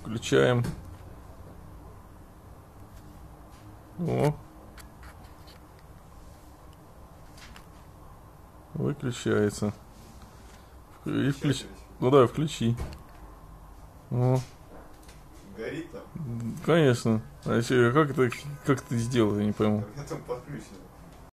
Включаем. О. Выключается. И включ... Ну да, включи. О. Горит там? Конечно. А че, а как это, как ты сделал, я не пойму. У меня там подключено.